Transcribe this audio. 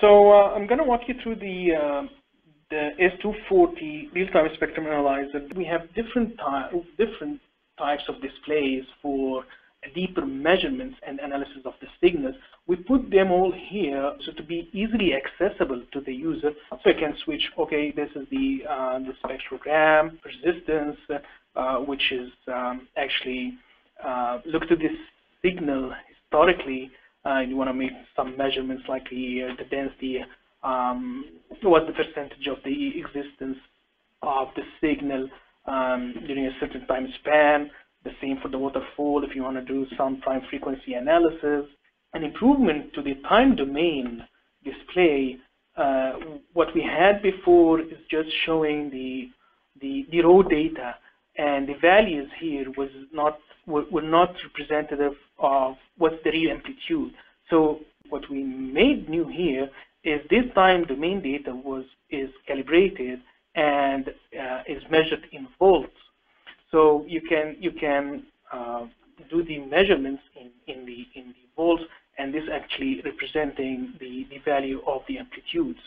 So uh, I'm going to walk you through the uh, the S240 real-time spectrum analyzer. We have different ty different types of displays for deeper measurements and analysis of the signals. We put them all here so to be easily accessible to the user. So you can switch, okay, this is the, uh, the spectrogram, persistence, uh, which is um, actually uh, look to this signal historically. Uh, you want to make some measurements like the, uh, the density, um, what the percentage of the existence of the signal um, during a certain time span. The same for the waterfall if you want to do some time frequency analysis. An improvement to the time domain display, uh, what we had before is just showing the, the, the raw data and the values here was not were, not representative of what's the real amplitude. So what we made new here is this time domain data was is calibrated and uh, is measured in volts. So you can you can uh, do the measurements in, in the in the volts, and this actually representing the, the value of the amplitudes.